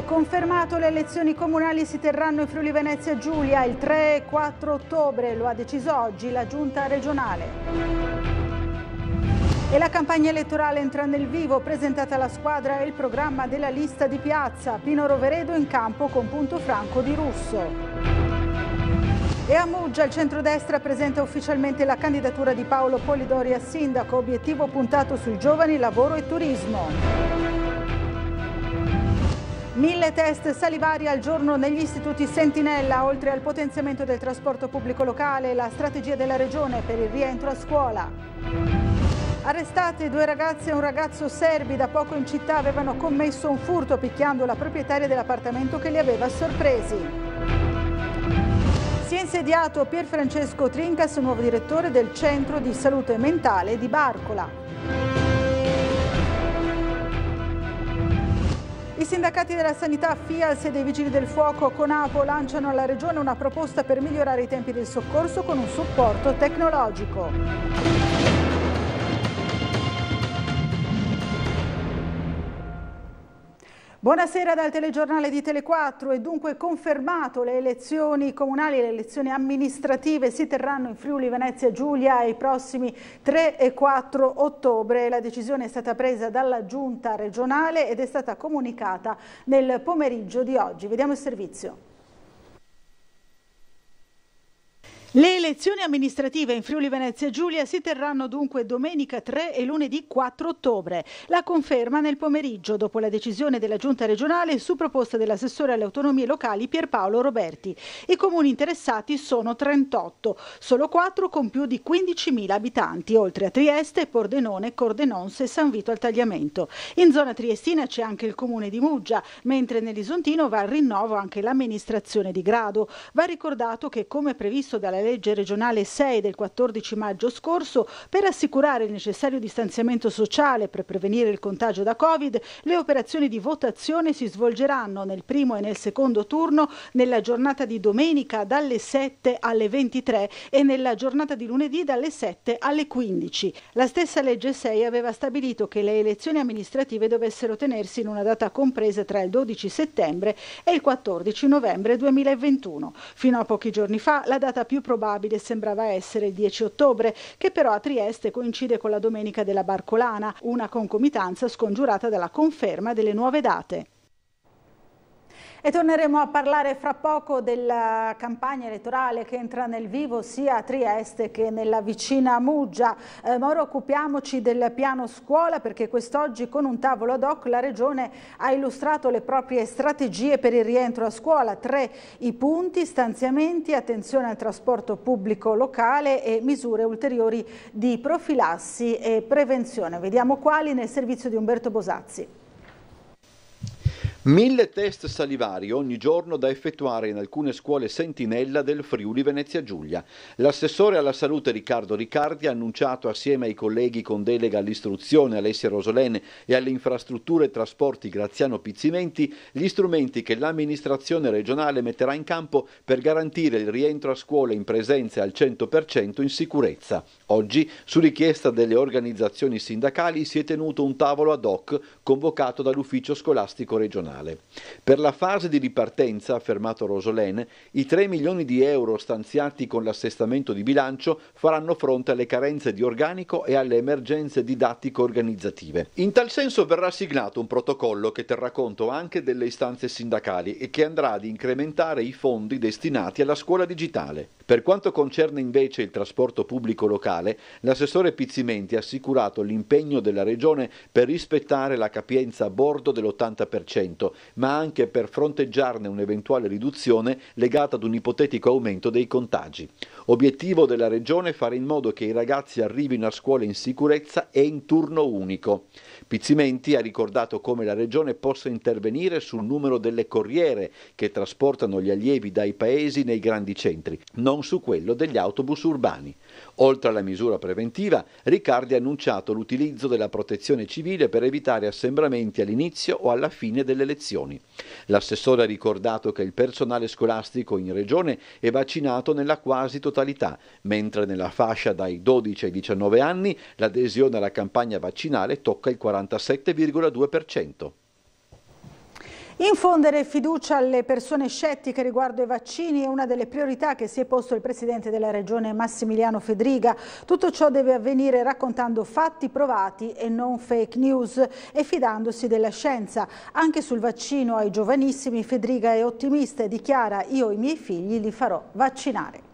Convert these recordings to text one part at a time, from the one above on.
È confermato le elezioni comunali si terranno in Friuli Venezia Giulia il 3 e 4 ottobre, lo ha deciso oggi la giunta regionale. E la campagna elettorale entra nel vivo, presentata la squadra e il programma della lista di piazza. Pino Roveredo in campo con punto franco di Russo. E a Muggia il centrodestra presenta ufficialmente la candidatura di Paolo Polidori a sindaco, obiettivo puntato sui giovani, lavoro e turismo. Mille test salivari al giorno negli istituti Sentinella, oltre al potenziamento del trasporto pubblico locale, la strategia della Regione per il rientro a scuola. Arrestate due ragazze e un ragazzo serbi da poco in città avevano commesso un furto picchiando la proprietaria dell'appartamento che li aveva sorpresi. Si è insediato Pier Francesco Trincas, nuovo direttore del Centro di Salute Mentale di Barcola. I sindacati della sanità FIALS e dei vigili del fuoco Conapo lanciano alla Regione una proposta per migliorare i tempi del soccorso con un supporto tecnologico. Buonasera dal telegiornale di Tele4 e dunque confermato le elezioni comunali e le elezioni amministrative si terranno in Friuli Venezia Giulia i prossimi 3 e 4 ottobre. La decisione è stata presa dalla giunta regionale ed è stata comunicata nel pomeriggio di oggi. Vediamo il servizio. Le elezioni amministrative in Friuli Venezia Giulia si terranno dunque domenica 3 e lunedì 4 ottobre. La conferma nel pomeriggio dopo la decisione della giunta regionale su proposta dell'assessore alle autonomie locali Pierpaolo Roberti. I comuni interessati sono 38, solo 4 con più di 15.000 abitanti, oltre a Trieste, Pordenone, Cordenonse e San Vito al Tagliamento. In zona triestina c'è anche il comune di Muggia, mentre nell'Isontino va al rinnovo anche l'amministrazione di Grado. Va ricordato che come previsto dalla legge regionale 6 del 14 maggio scorso, per assicurare il necessario distanziamento sociale per prevenire il contagio da Covid, le operazioni di votazione si svolgeranno nel primo e nel secondo turno nella giornata di domenica dalle 7 alle 23 e nella giornata di lunedì dalle 7 alle 15. La stessa legge 6 aveva stabilito che le elezioni amministrative dovessero tenersi in una data compresa tra il 12 settembre e il 14 novembre 2021. Fino a pochi giorni fa la data più probabile sembrava essere il 10 ottobre, che però a Trieste coincide con la domenica della Barcolana, una concomitanza scongiurata dalla conferma delle nuove date. E torneremo a parlare fra poco della campagna elettorale che entra nel vivo sia a Trieste che nella vicina Muggia. Eh, ma ora occupiamoci del piano scuola perché quest'oggi con un tavolo ad hoc la Regione ha illustrato le proprie strategie per il rientro a scuola. Tre i punti, stanziamenti, attenzione al trasporto pubblico locale e misure ulteriori di profilassi e prevenzione. Vediamo quali nel servizio di Umberto Bosazzi. Mille test salivari ogni giorno da effettuare in alcune scuole sentinella del Friuli Venezia Giulia. L'assessore alla salute Riccardo Riccardi ha annunciato assieme ai colleghi con delega all'istruzione Alessia Rosolene e alle infrastrutture e trasporti Graziano Pizzimenti gli strumenti che l'amministrazione regionale metterà in campo per garantire il rientro a scuola in presenza al 100% in sicurezza. Oggi, su richiesta delle organizzazioni sindacali, si è tenuto un tavolo ad hoc convocato dall'ufficio scolastico regionale nazionale. Per la fase di ripartenza, ha affermato Rosolene, i 3 milioni di euro stanziati con l'assestamento di bilancio faranno fronte alle carenze di organico e alle emergenze didattico-organizzative. In tal senso verrà siglato un protocollo che terrà conto anche delle istanze sindacali e che andrà ad incrementare i fondi destinati alla scuola digitale. Per quanto concerne invece il trasporto pubblico locale, l'assessore Pizzimenti ha assicurato l'impegno della Regione per rispettare la capienza a bordo dell'80%, ma anche per fronteggiarne un'eventuale riduzione legata ad un ipotetico aumento dei contagi. Obiettivo della Regione è fare in modo che i ragazzi arrivino a scuola in sicurezza e in turno unico. Pizzimenti ha ricordato come la Regione possa intervenire sul numero delle corriere che trasportano gli allievi dai paesi nei grandi centri, non su quello degli autobus urbani. Oltre alla misura preventiva, Riccardi ha annunciato l'utilizzo della protezione civile per evitare assembramenti all'inizio o alla fine delle lezioni. L'assessore ha ricordato che il personale scolastico in regione è vaccinato nella quasi totalità, mentre nella fascia dai 12 ai 19 anni l'adesione alla campagna vaccinale tocca il 47,2%. Infondere fiducia alle persone scettiche riguardo ai vaccini è una delle priorità che si è posto il Presidente della Regione Massimiliano Fedriga. Tutto ciò deve avvenire raccontando fatti provati e non fake news e fidandosi della scienza. Anche sul vaccino ai giovanissimi Fedriga è ottimista e dichiara io i miei figli li farò vaccinare.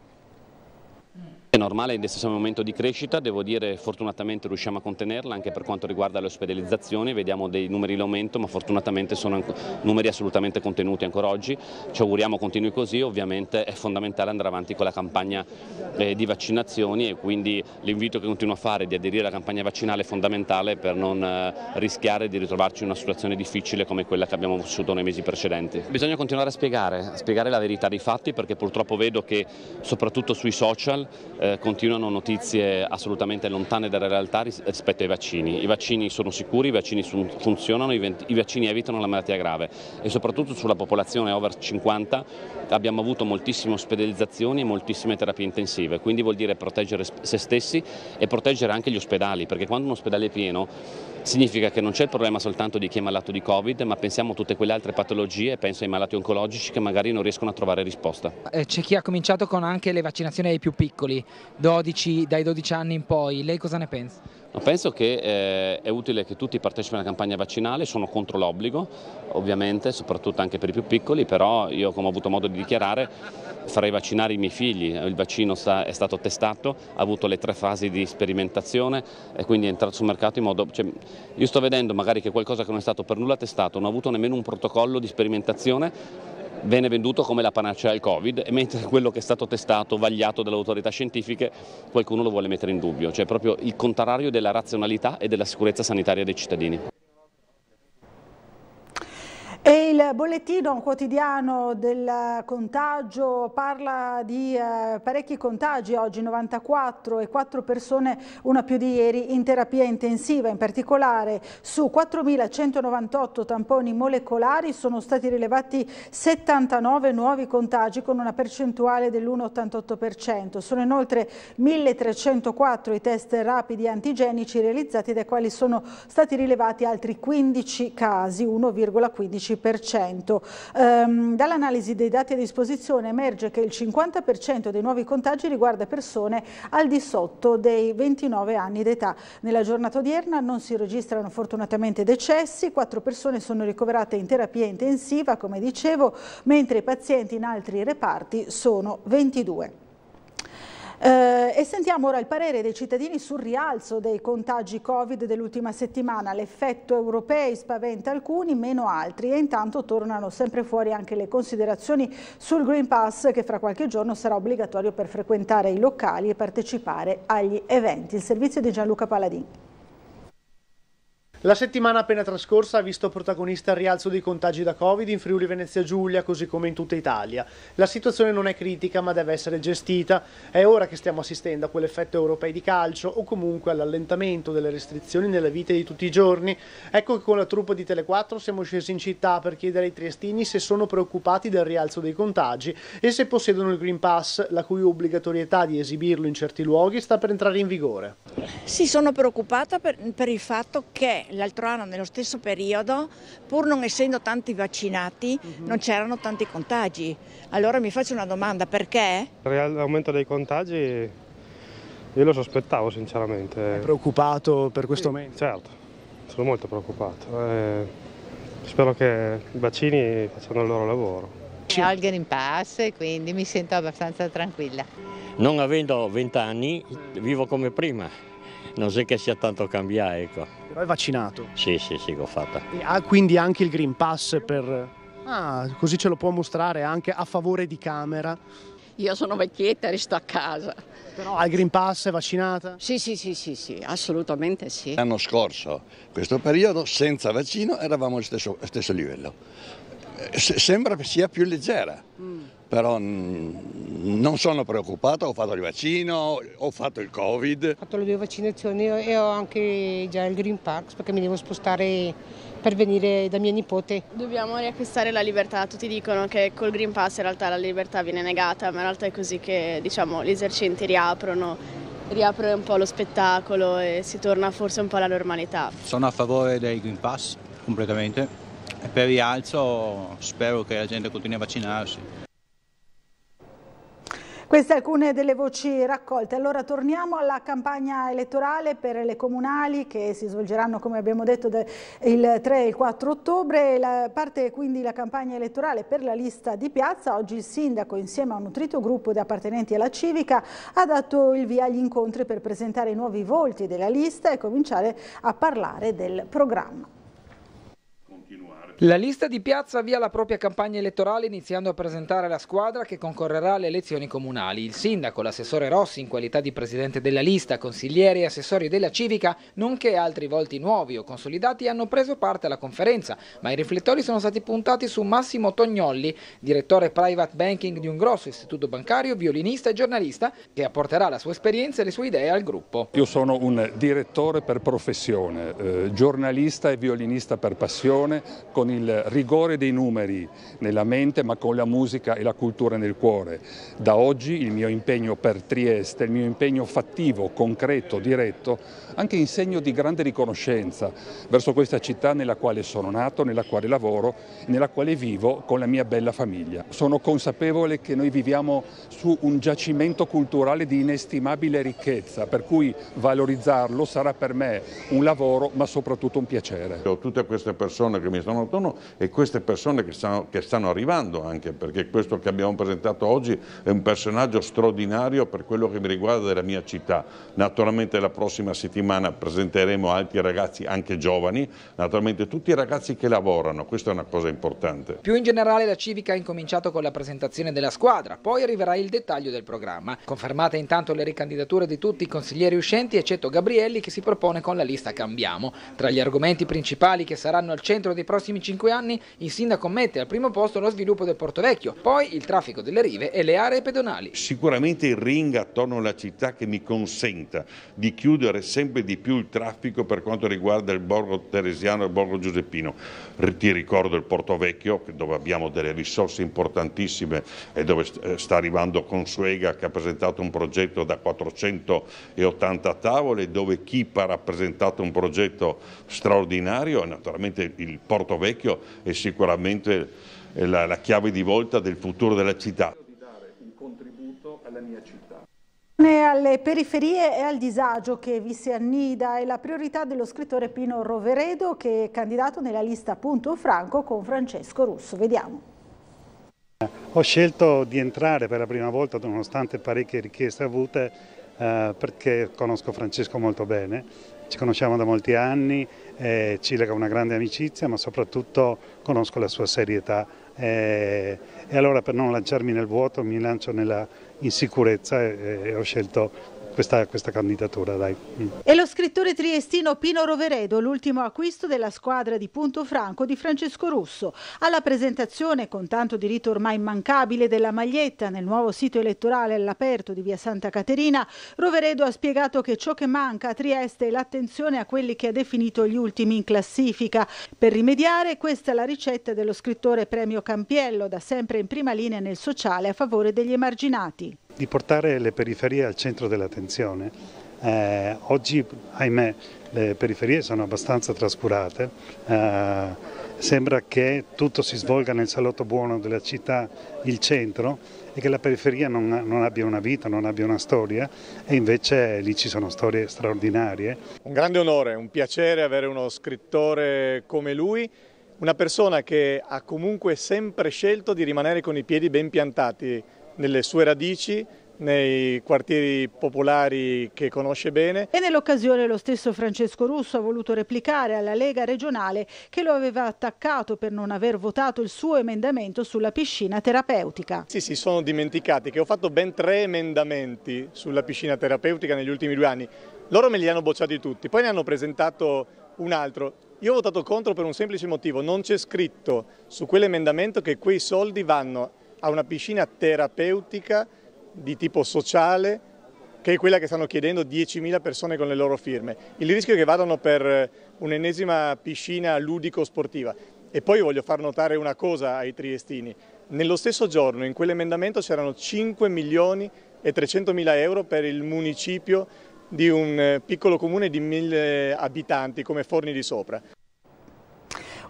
È normale, in questo momento di crescita, devo dire fortunatamente riusciamo a contenerla anche per quanto riguarda le ospedalizzazioni, vediamo dei numeri in aumento ma fortunatamente sono numeri assolutamente contenuti ancora oggi, ci auguriamo continui così, ovviamente è fondamentale andare avanti con la campagna eh, di vaccinazioni e quindi l'invito che continuo a fare di aderire alla campagna vaccinale è fondamentale per non eh, rischiare di ritrovarci in una situazione difficile come quella che abbiamo vissuto nei mesi precedenti. Bisogna continuare a spiegare, a spiegare la verità dei fatti perché purtroppo vedo che soprattutto sui social eh, eh, continuano notizie assolutamente lontane dalla realtà rispetto ai vaccini. I vaccini sono sicuri, i vaccini funzionano, i vaccini evitano la malattia grave e soprattutto sulla popolazione over 50 abbiamo avuto moltissime ospedalizzazioni e moltissime terapie intensive, quindi vuol dire proteggere se stessi e proteggere anche gli ospedali, perché quando un ospedale è pieno significa che non c'è il problema soltanto di chi è malato di Covid, ma pensiamo a tutte quelle altre patologie, penso ai malati oncologici che magari non riescono a trovare risposta. Eh, c'è chi ha cominciato con anche le vaccinazioni ai più piccoli, 12, dai 12 anni in poi, lei cosa ne pensa? Penso che eh, è utile che tutti partecipino alla campagna vaccinale, sono contro l'obbligo, ovviamente, soprattutto anche per i più piccoli, però io come ho avuto modo di dichiarare farei vaccinare i miei figli, il vaccino sta, è stato testato, ha avuto le tre fasi di sperimentazione e quindi è entrato sul mercato in modo... Cioè, io sto vedendo magari che qualcosa che non è stato per nulla testato, non ha avuto nemmeno un protocollo di sperimentazione, viene venduto come la panacea al Covid, mentre quello che è stato testato, vagliato dalle autorità scientifiche, qualcuno lo vuole mettere in dubbio, cioè proprio il contrario della razionalità e della sicurezza sanitaria dei cittadini. E il bollettino quotidiano del contagio parla di eh, parecchi contagi oggi, 94 e 4 persone, una più di ieri, in terapia intensiva. In particolare su 4.198 tamponi molecolari sono stati rilevati 79 nuovi contagi con una percentuale dell'1,88%. Sono inoltre 1.304 i test rapidi antigenici realizzati dai quali sono stati rilevati altri 15 casi, 1,15%. 10%. Ehm, Dall'analisi dei dati a disposizione emerge che il 50% dei nuovi contagi riguarda persone al di sotto dei 29 anni d'età. Nella giornata odierna non si registrano fortunatamente decessi, quattro persone sono ricoverate in terapia intensiva, come dicevo, mentre i pazienti in altri reparti sono 22. Eh, e sentiamo ora il parere dei cittadini sul rialzo dei contagi Covid dell'ultima settimana. L'effetto europei spaventa alcuni, meno altri e intanto tornano sempre fuori anche le considerazioni sul Green Pass che fra qualche giorno sarà obbligatorio per frequentare i locali e partecipare agli eventi. Il servizio di Gianluca Paladini. La settimana appena trascorsa ha visto protagonista il rialzo dei contagi da Covid in Friuli Venezia Giulia, così come in tutta Italia. La situazione non è critica, ma deve essere gestita. È ora che stiamo assistendo a quell'effetto europeo di calcio o comunque all'allentamento delle restrizioni nella vita di tutti i giorni. Ecco che con la truppa di Tele4 siamo scesi in città per chiedere ai triestini se sono preoccupati del rialzo dei contagi e se possiedono il Green Pass, la cui obbligatorietà di esibirlo in certi luoghi sta per entrare in vigore. Sì, sono preoccupata per, per il fatto che l'altro anno nello stesso periodo, pur non essendo tanti vaccinati, uh mhm. -huh. non c'erano tanti contagi. Allora mi faccio una domanda, perché? L'aumento dei contagi io lo sospettavo sinceramente. È preoccupato per questo sì, aumento? Certo, sono molto preoccupato. Eh, spero che i vaccini facciano il loro lavoro. Ho il Green Pass e quindi mi sento abbastanza tranquilla. Non avendo 20 anni vivo come prima non so che sia tanto cambiato. Ecco. Però è vaccinato? Sì, sì, sì, l'ho fatta. E ha quindi anche il Green Pass per... Ah, così ce lo può mostrare anche a favore di Camera. Io sono vecchietta e sto a casa. Però ha il Green Pass, è vaccinata? Sì, sì, sì, sì, sì, assolutamente sì. L'anno scorso, questo periodo, senza vaccino, eravamo allo stesso, stesso livello. Eh, sembra che sia più leggera. Mm però non sono preoccupato, ho fatto il vaccino, ho fatto il Covid. Ho fatto le due vaccinazioni e ho anche già il Green Pass perché mi devo spostare per venire da mia nipote. Dobbiamo riacquistare la libertà, tutti dicono che col Green Pass in realtà la libertà viene negata, ma in realtà è così che diciamo, gli esercenti riaprono, riapre un po' lo spettacolo e si torna forse un po' alla normalità. Sono a favore del Green Pass completamente E per rialzo spero che la gente continui a vaccinarsi. Queste alcune delle voci raccolte. Allora torniamo alla campagna elettorale per le comunali che si svolgeranno come abbiamo detto il 3 e il 4 ottobre. La, parte quindi la campagna elettorale per la lista di piazza. Oggi il sindaco insieme a un nutrito gruppo di appartenenti alla civica ha dato il via agli incontri per presentare i nuovi volti della lista e cominciare a parlare del programma. La lista di piazza avvia la propria campagna elettorale iniziando a presentare la squadra che concorrerà alle elezioni comunali. Il sindaco, l'assessore Rossi in qualità di presidente della lista, consiglieri e assessori della civica, nonché altri volti nuovi o consolidati hanno preso parte alla conferenza, ma i riflettori sono stati puntati su Massimo Tognolli, direttore private banking di un grosso istituto bancario, violinista e giornalista, che apporterà la sua esperienza e le sue idee al gruppo. Io sono un direttore per professione, eh, giornalista e violinista per passione, con con il rigore dei numeri nella mente ma con la musica e la cultura nel cuore. Da oggi il mio impegno per Trieste, il mio impegno fattivo, concreto, diretto, anche in segno di grande riconoscenza verso questa città nella quale sono nato, nella quale lavoro, nella quale vivo con la mia bella famiglia. Sono consapevole che noi viviamo su un giacimento culturale di inestimabile ricchezza, per cui valorizzarlo sarà per me un lavoro ma soprattutto un piacere. Tutte queste persone che mi stanno attorno e queste persone che stanno, che stanno arrivando anche perché questo che abbiamo presentato oggi è un personaggio straordinario per quello che mi riguarda della mia città. Naturalmente la prossima settimana presenteremo altri ragazzi anche giovani, naturalmente tutti i ragazzi che lavorano, questa è una cosa importante. Più in generale la Civica ha incominciato con la presentazione della squadra, poi arriverà il dettaglio del programma. Confermate intanto le ricandidature di tutti i consiglieri uscenti eccetto Gabrielli che si propone con la lista Cambiamo. Tra gli argomenti principali che saranno al centro dei prossimi cinque anni, il sindaco mette al primo posto lo sviluppo del Porto Vecchio, poi il traffico delle rive e le aree pedonali. Sicuramente il ring attorno alla città che mi consenta di chiudere sempre di più il traffico per quanto riguarda il borgo teresiano e il borgo giuseppino. Ti ricordo il Porto Vecchio dove abbiamo delle risorse importantissime e dove eh, sta arrivando Consuega che ha presentato un progetto da 480 tavole dove Kipa ha rappresentato un progetto straordinario e naturalmente il Porto Vecchio Vecchio è sicuramente la, la chiave di volta del futuro della città. Di dare un contributo alla mia città. Alle periferie e al disagio che vi si annida è la priorità dello scrittore Pino Roveredo che è candidato nella lista Punto Franco con Francesco Russo. Vediamo. Ho scelto di entrare per la prima volta nonostante parecchie richieste avute eh, perché conosco Francesco molto bene, ci conosciamo da molti anni, eh, ci lega una grande amicizia ma soprattutto conosco la sua serietà. Eh, e allora per non lanciarmi nel vuoto mi lancio nella insicurezza e, e ho scelto questa, questa candidatura. Dai. Mm. E lo scrittore triestino Pino Roveredo, l'ultimo acquisto della squadra di Punto Franco di Francesco Russo. Alla presentazione, con tanto diritto ormai immancabile, della maglietta nel nuovo sito elettorale all'aperto di via Santa Caterina, Roveredo ha spiegato che ciò che manca a Trieste è l'attenzione a quelli che ha definito gli ultimi in classifica. Per rimediare, questa è la ricetta dello scrittore Premio Campiello, da sempre in prima linea nel sociale a favore degli emarginati di portare le periferie al centro dell'attenzione. Eh, oggi, ahimè, le periferie sono abbastanza trascurate, eh, sembra che tutto si svolga nel salotto buono della città, il centro, e che la periferia non, non abbia una vita, non abbia una storia, e invece lì ci sono storie straordinarie. Un grande onore, un piacere avere uno scrittore come lui, una persona che ha comunque sempre scelto di rimanere con i piedi ben piantati nelle sue radici, nei quartieri popolari che conosce bene. E nell'occasione lo stesso Francesco Russo ha voluto replicare alla Lega regionale che lo aveva attaccato per non aver votato il suo emendamento sulla piscina terapeutica. Sì, si sono dimenticati che ho fatto ben tre emendamenti sulla piscina terapeutica negli ultimi due anni. Loro me li hanno bocciati tutti, poi ne hanno presentato un altro. Io ho votato contro per un semplice motivo, non c'è scritto su quell'emendamento che quei soldi vanno a una piscina terapeutica di tipo sociale che è quella che stanno chiedendo 10.000 persone con le loro firme. Il rischio è che vadano per un'ennesima piscina ludico-sportiva. E poi voglio far notare una cosa ai triestini. Nello stesso giorno in quell'emendamento c'erano 5 milioni e 300 mila euro per il municipio di un piccolo comune di mille abitanti come Forni di Sopra.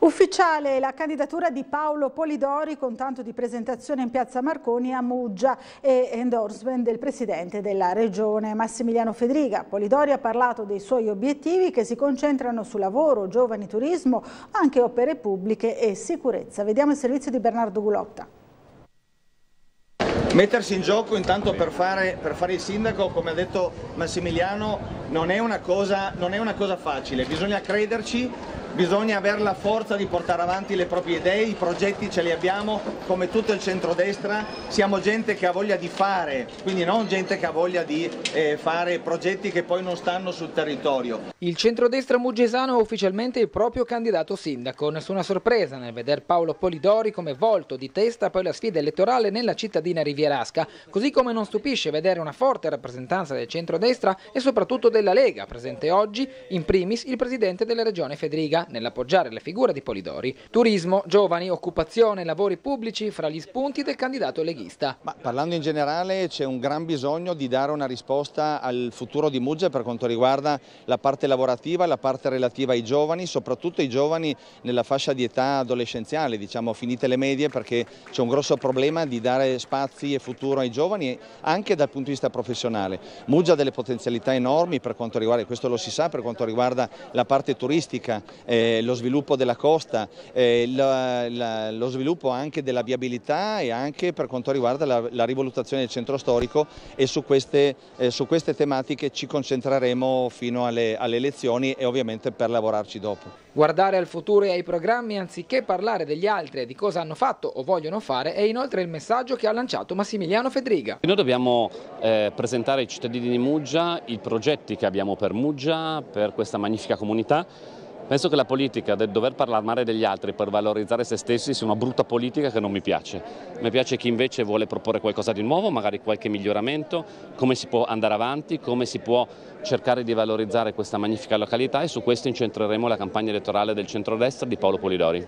Ufficiale la candidatura di Paolo Polidori con tanto di presentazione in piazza Marconi a Muggia e endorsement del presidente della regione Massimiliano Fedriga. Polidori ha parlato dei suoi obiettivi che si concentrano su lavoro, giovani, turismo, anche opere pubbliche e sicurezza. Vediamo il servizio di Bernardo Gulotta. Mettersi in gioco intanto per fare, per fare, il sindaco, come ha detto Massimiliano, non è, cosa, non è una cosa facile, bisogna crederci, bisogna avere la forza di portare avanti le proprie idee, i progetti ce li abbiamo come tutto il centrodestra, siamo gente che ha voglia di fare, quindi non gente che ha voglia di eh, fare progetti che poi non stanno sul territorio. Il centrodestra muggesano è ufficialmente il proprio candidato sindaco, nessuna sorpresa nel vedere Paolo Polidori come volto di testa poi la sfida elettorale nella cittadina rivierasca, così come non stupisce vedere una forte rappresentanza del centrodestra e soprattutto della Lega, presente oggi in primis il presidente della regione Federica nell'appoggiare la figura di Polidori. Turismo, giovani, occupazione, lavori pubblici fra gli spunti del candidato leghista. Ma parlando in generale c'è un gran bisogno di dare una risposta al futuro di Muggia per quanto riguarda la parte lavorativa, la parte relativa ai giovani, soprattutto i giovani nella fascia di età adolescenziale, diciamo finite le medie perché c'è un grosso problema di dare spazi e futuro ai giovani anche dal punto di vista professionale. Muggia ha delle potenzialità enormi per quanto riguarda, questo lo si sa, per quanto riguarda la parte turistica, eh, lo sviluppo della costa, eh, la, la, lo sviluppo anche della viabilità e anche per quanto riguarda la, la rivalutazione del centro storico e su queste, eh, su queste tematiche ci concentreremo fino alle, alle elezioni e ovviamente per lavorarci dopo. Guardare al futuro e ai programmi anziché parlare degli altri e di cosa hanno fatto o vogliono fare è inoltre il messaggio che ha lanciato Massimiliano Fedriga. Noi dobbiamo eh, presentare ai cittadini di Muggia i progetti che abbiamo per Muggia, per questa magnifica comunità Penso che la politica del dover parlare male degli altri per valorizzare se stessi sia una brutta politica che non mi piace. Mi piace chi invece vuole proporre qualcosa di nuovo, magari qualche miglioramento, come si può andare avanti, come si può cercare di valorizzare questa magnifica località e su questo incentreremo la campagna elettorale del centrodestra di Paolo Polidori.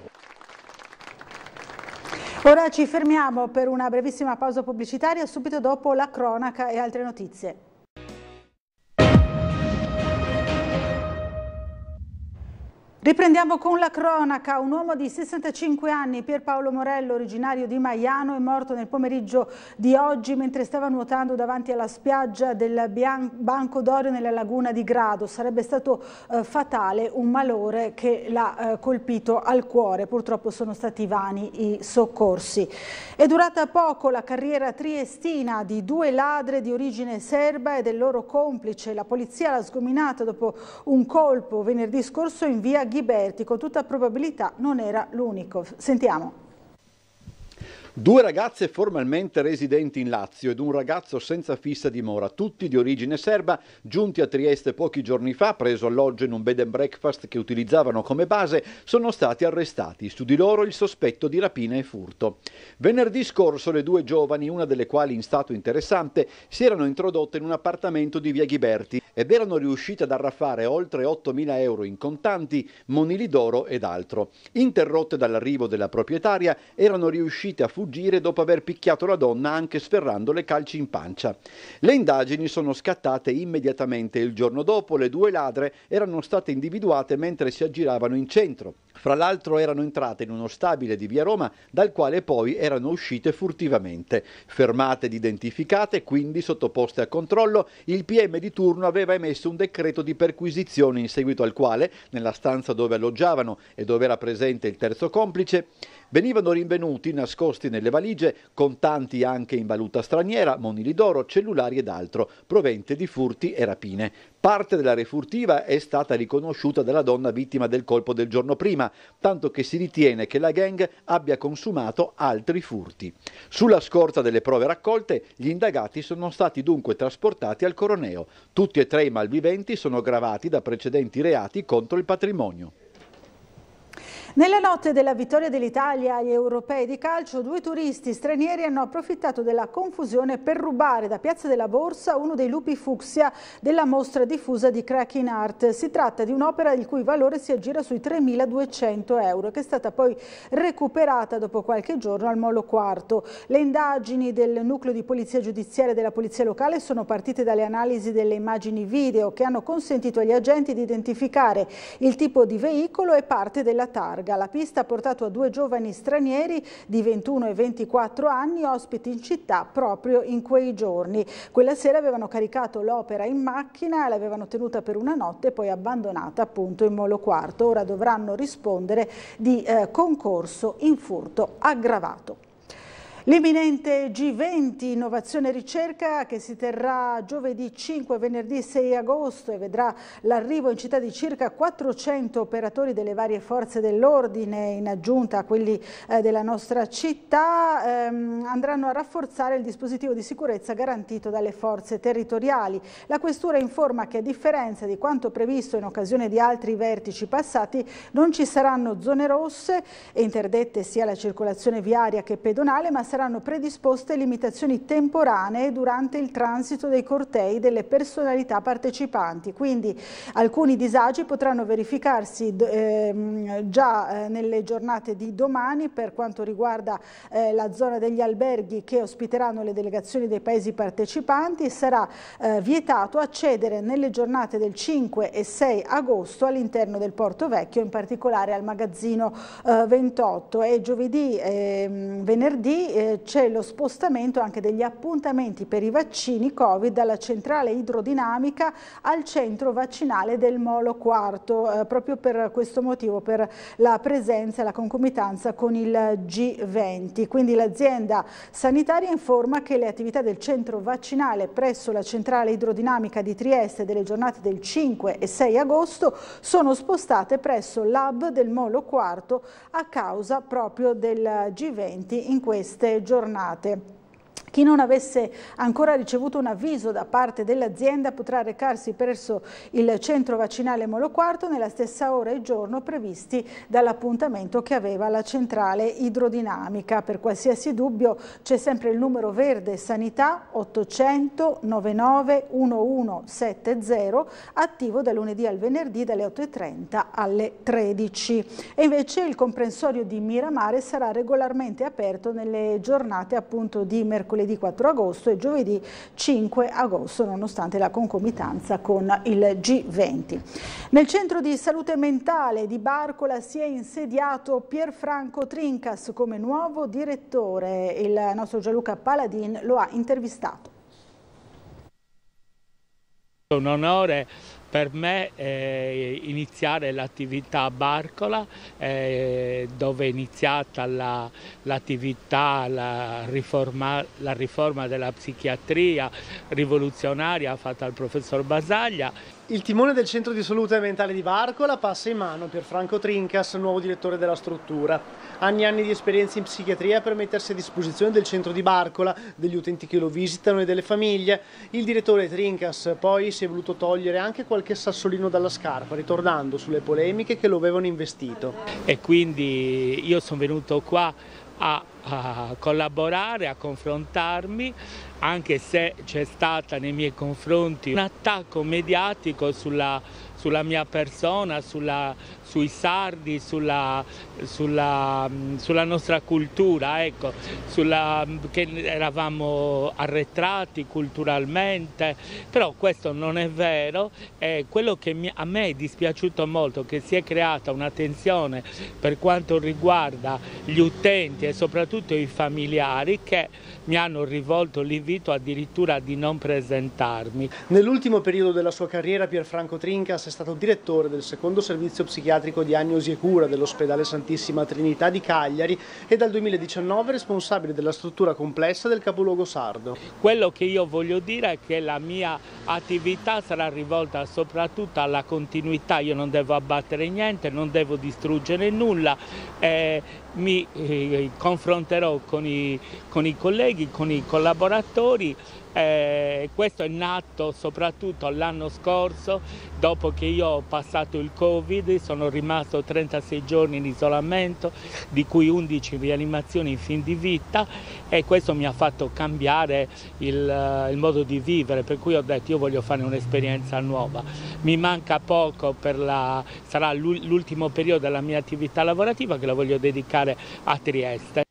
Ora ci fermiamo per una brevissima pausa pubblicitaria, subito dopo la cronaca e altre notizie. Riprendiamo con la cronaca. Un uomo di 65 anni, Pierpaolo Morello, originario di Maiano, è morto nel pomeriggio di oggi mentre stava nuotando davanti alla spiaggia del Banco d'Orio nella laguna di Grado. Sarebbe stato eh, fatale un malore che l'ha eh, colpito al cuore. Purtroppo sono stati vani i soccorsi. È durata poco la carriera triestina di due ladre di origine serba e del loro complice. La polizia l'ha sgominata dopo un colpo venerdì scorso in via Ghiberti con tutta probabilità non era l'unico. Sentiamo. Due ragazze formalmente residenti in Lazio ed un ragazzo senza fissa dimora, tutti di origine serba, giunti a Trieste pochi giorni fa, preso alloggio in un bed and breakfast che utilizzavano come base, sono stati arrestati. Su di loro il sospetto di rapina e furto. Venerdì scorso le due giovani, una delle quali in stato interessante, si erano introdotte in un appartamento di via Ghiberti ed erano riuscite ad arraffare oltre 8.000 euro in contanti, monili d'oro ed altro. Interrotte dall'arrivo della proprietaria, erano riuscite a fuggire fuggire dopo aver picchiato la donna anche sferrandole calci in pancia. Le indagini sono scattate immediatamente il giorno dopo, le due ladre erano state individuate mentre si aggiravano in centro. Fra l'altro erano entrate in uno stabile di via Roma dal quale poi erano uscite furtivamente. Fermate ed identificate, quindi sottoposte a controllo, il PM di turno aveva emesso un decreto di perquisizione in seguito al quale, nella stanza dove alloggiavano e dove era presente il terzo complice, Venivano rinvenuti, nascosti nelle valigie, contanti anche in valuta straniera, monili d'oro, cellulari ed altro, provente di furti e rapine. Parte della refurtiva è stata riconosciuta dalla donna vittima del colpo del giorno prima, tanto che si ritiene che la gang abbia consumato altri furti. Sulla scorta delle prove raccolte, gli indagati sono stati dunque trasportati al Coroneo. Tutti e tre i malviventi sono gravati da precedenti reati contro il patrimonio. Nella notte della vittoria dell'Italia agli europei di calcio, due turisti stranieri hanno approfittato della confusione per rubare da Piazza della Borsa uno dei lupi fucsia della mostra diffusa di Cracking Art. Si tratta di un'opera il cui valore si aggira sui 3.200 euro, che è stata poi recuperata dopo qualche giorno al Molo Quarto. Le indagini del nucleo di polizia giudiziaria della polizia locale sono partite dalle analisi delle immagini video che hanno consentito agli agenti di identificare il tipo di veicolo e parte della targa larga. La pista ha portato a due giovani stranieri di 21 e 24 anni ospiti in città proprio in quei giorni. Quella sera avevano caricato l'opera in macchina l'avevano tenuta per una notte e poi abbandonata appunto in Molo Quarto. Ora dovranno rispondere di eh, concorso in furto aggravato. L'imminente G20 Innovazione e Ricerca che si terrà giovedì 5 e venerdì 6 agosto e vedrà l'arrivo in città di circa 400 operatori delle varie forze dell'ordine in aggiunta a quelli eh, della nostra città ehm, andranno a rafforzare il dispositivo di sicurezza garantito dalle forze territoriali. La Questura informa che a differenza di quanto previsto in occasione di altri vertici passati non ci saranno zone rosse interdette sia la circolazione viaria che pedonale ma saranno saranno predisposte limitazioni temporanee durante il transito dei cortei delle personalità partecipanti, quindi alcuni disagi potranno verificarsi eh, già eh, nelle giornate di domani per quanto riguarda eh, la zona degli alberghi che ospiteranno le delegazioni dei paesi partecipanti. E sarà eh, vietato accedere nelle giornate del 5 e 6 agosto all'interno del Porto Vecchio, in particolare al magazzino 28 eh, e giovedì e ehm, venerdì eh, c'è lo spostamento anche degli appuntamenti per i vaccini Covid dalla centrale idrodinamica al centro vaccinale del Molo Quarto, eh, proprio per questo motivo, per la presenza e la concomitanza con il G20. Quindi l'azienda sanitaria informa che le attività del centro vaccinale presso la centrale idrodinamica di Trieste delle giornate del 5 e 6 agosto sono spostate presso l'hub del Molo Quarto a causa proprio del G20 in queste giornate. Chi non avesse ancora ricevuto un avviso da parte dell'azienda potrà recarsi presso il centro vaccinale Molo Quarto nella stessa ora e giorno previsti dall'appuntamento che aveva la centrale idrodinamica. Per qualsiasi dubbio c'è sempre il numero verde sanità 800 99 1170 attivo da lunedì al venerdì dalle 8.30 alle 13. E invece il comprensorio di Miramare sarà regolarmente aperto nelle giornate appunto di mercoledì mercoledì 4 agosto e giovedì 5 agosto, nonostante la concomitanza con il G20. Nel centro di salute mentale di Barcola si è insediato Pierfranco Trincas come nuovo direttore. Il nostro Gianluca Paladin lo ha intervistato. Un onore per me eh, iniziare l'attività a Barcola, eh, dove è iniziata l'attività, la, la, la riforma della psichiatria rivoluzionaria fatta dal professor Basaglia il timone del centro di salute mentale di Barcola passa in mano per Franco Trincas, nuovo direttore della struttura. Anni e anni di esperienza in psichiatria per mettersi a disposizione del centro di Barcola, degli utenti che lo visitano e delle famiglie. Il direttore Trincas poi si è voluto togliere anche qualche sassolino dalla scarpa, ritornando sulle polemiche che lo avevano investito. E quindi io sono venuto qua a, a collaborare, a confrontarmi anche se c'è stata nei miei confronti un attacco mediatico sulla, sulla mia persona, sulla, sui sardi, sulla, sulla, sulla nostra cultura, ecco, sulla, che eravamo arretrati culturalmente, però questo non è vero e quello che mi, a me è dispiaciuto molto che si è creata una tensione per quanto riguarda gli utenti e soprattutto i familiari che mi hanno rivolto l'invito addirittura di non presentarmi. Nell'ultimo periodo della sua carriera Pierfranco Trincas è stato direttore del secondo servizio psichiatrico psichiatrico diagnosi e cura dell'ospedale Santissima Trinità di Cagliari e dal 2019 responsabile della struttura complessa del capoluogo sardo. Quello che io voglio dire è che la mia attività sarà rivolta soprattutto alla continuità, io non devo abbattere niente, non devo distruggere nulla, eh, mi eh, confronterò con i, con i colleghi, con i collaboratori eh, questo è nato soprattutto l'anno scorso, dopo che io ho passato il Covid, sono rimasto 36 giorni in isolamento, di cui 11 in rianimazione in fin di vita e questo mi ha fatto cambiare il, il modo di vivere, per cui ho detto io voglio fare un'esperienza nuova. Mi manca poco, la, sarà l'ultimo periodo della mia attività lavorativa che la voglio dedicare a Trieste.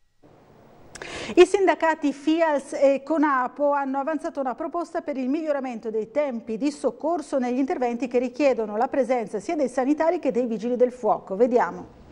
I sindacati FIALS e CONAPO hanno avanzato una proposta per il miglioramento dei tempi di soccorso negli interventi che richiedono la presenza sia dei sanitari che dei vigili del fuoco. Vediamo.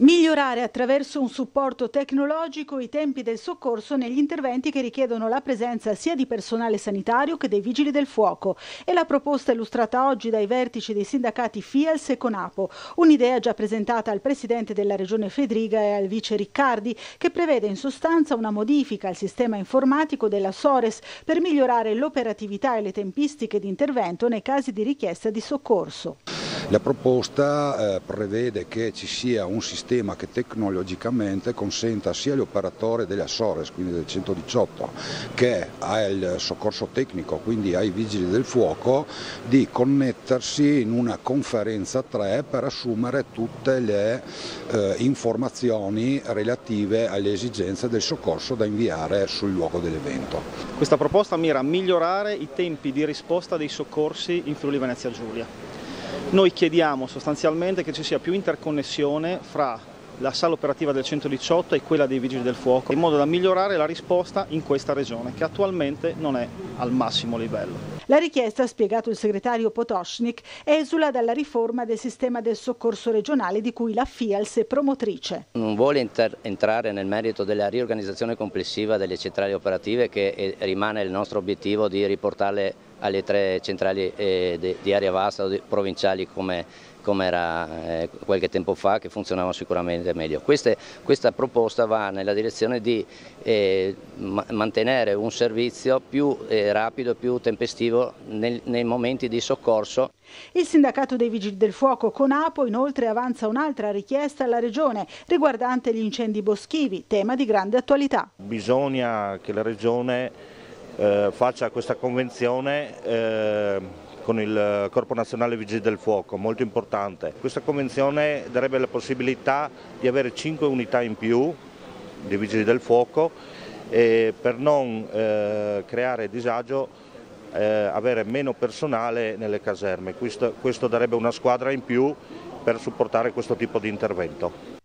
Migliorare attraverso un supporto tecnologico i tempi del soccorso negli interventi che richiedono la presenza sia di personale sanitario che dei vigili del fuoco. È la proposta illustrata oggi dai vertici dei sindacati FIALS e Conapo, un'idea già presentata al presidente della regione Fedriga e al vice Riccardi, che prevede in sostanza una modifica al sistema informatico della Sores per migliorare l'operatività e le tempistiche di intervento nei casi di richiesta di soccorso. La proposta eh, prevede che ci sia un sistema che tecnologicamente consenta sia agli operatori delle Assores, quindi del 118, che al soccorso tecnico, quindi ai vigili del fuoco, di connettersi in una conferenza 3 per assumere tutte le eh, informazioni relative alle esigenze del soccorso da inviare sul luogo dell'evento. Questa proposta mira a migliorare i tempi di risposta dei soccorsi in Friuli Venezia Giulia. Noi chiediamo sostanzialmente che ci sia più interconnessione fra la sala operativa del 118 e quella dei Vigili del Fuoco, in modo da migliorare la risposta in questa regione, che attualmente non è al massimo livello. La richiesta, ha spiegato il segretario Potocznik, esula dalla riforma del sistema del soccorso regionale di cui la FIALS è promotrice. Non vuole entrare nel merito della riorganizzazione complessiva delle centrali operative che rimane il nostro obiettivo di riportarle alle tre centrali eh, di area vasta o provinciali come come era eh, qualche tempo fa che funzionava sicuramente meglio. Queste, questa proposta va nella direzione di eh, ma mantenere un servizio più eh, rapido e più tempestivo nel, nei momenti di soccorso. Il sindacato dei vigili del fuoco Conapo inoltre avanza un'altra richiesta alla regione riguardante gli incendi boschivi, tema di grande attualità. Bisogna che la regione eh, faccia questa convenzione eh, con il Corpo Nazionale Vigili del Fuoco, molto importante. Questa convenzione darebbe la possibilità di avere 5 unità in più di Vigili del Fuoco e per non eh, creare disagio eh, avere meno personale nelle caserme. Questo, questo darebbe una squadra in più per supportare questo tipo di intervento.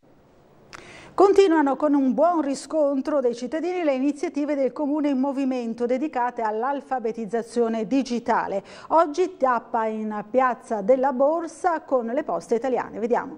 Continuano con un buon riscontro dei cittadini le iniziative del Comune in Movimento dedicate all'alfabetizzazione digitale. Oggi tappa in Piazza della Borsa con le poste italiane. Vediamo.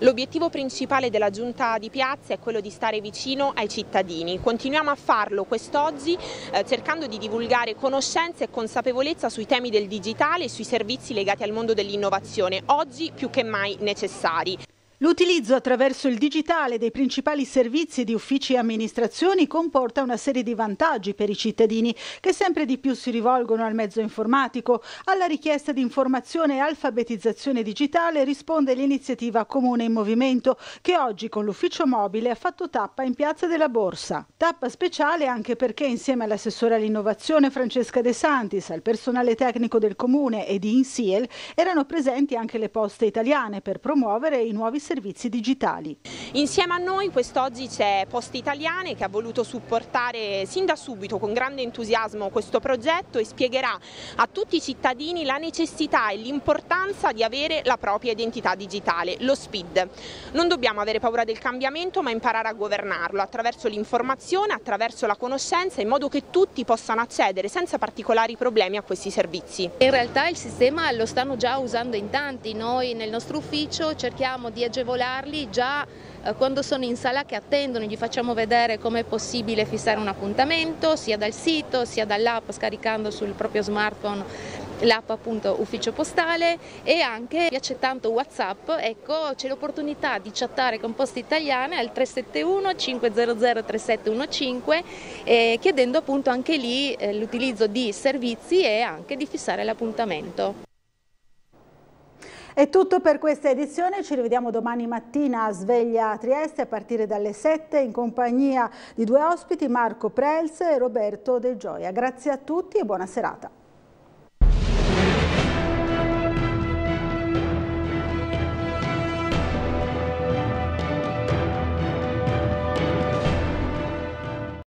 L'obiettivo principale della giunta di piazza è quello di stare vicino ai cittadini. Continuiamo a farlo quest'oggi eh, cercando di divulgare conoscenza e consapevolezza sui temi del digitale e sui servizi legati al mondo dell'innovazione, oggi più che mai necessari. L'utilizzo attraverso il digitale dei principali servizi di uffici e amministrazioni comporta una serie di vantaggi per i cittadini che sempre di più si rivolgono al mezzo informatico. Alla richiesta di informazione e alfabetizzazione digitale risponde l'iniziativa Comune in Movimento che oggi con l'ufficio mobile ha fatto tappa in Piazza della Borsa. Tappa speciale anche perché insieme all'assessore all'innovazione Francesca De Santis, al personale tecnico del Comune e di Insiel erano presenti anche le poste italiane per promuovere i nuovi servizi digitali. Insieme a noi quest'oggi c'è Poste Italiane che ha voluto supportare sin da subito con grande entusiasmo questo progetto e spiegherà a tutti i cittadini la necessità e l'importanza di avere la propria identità digitale, lo SPID. Non dobbiamo avere paura del cambiamento ma imparare a governarlo attraverso l'informazione, attraverso la conoscenza in modo che tutti possano accedere senza particolari problemi a questi servizi. In realtà il sistema lo stanno già usando in tanti, noi nel nostro ufficio cerchiamo di aggiungere agevolarli già eh, quando sono in sala che attendono, gli facciamo vedere come è possibile fissare un appuntamento sia dal sito sia dall'app scaricando sul proprio smartphone l'app appunto ufficio postale e anche piace tanto Whatsapp, ecco c'è l'opportunità di chattare con Poste Italiane al 371 500 3715 eh, chiedendo appunto anche lì eh, l'utilizzo di servizi e anche di fissare l'appuntamento. È tutto per questa edizione, ci rivediamo domani mattina a Sveglia a Trieste a partire dalle 7 in compagnia di due ospiti, Marco Prels e Roberto De Gioia. Grazie a tutti e buona serata.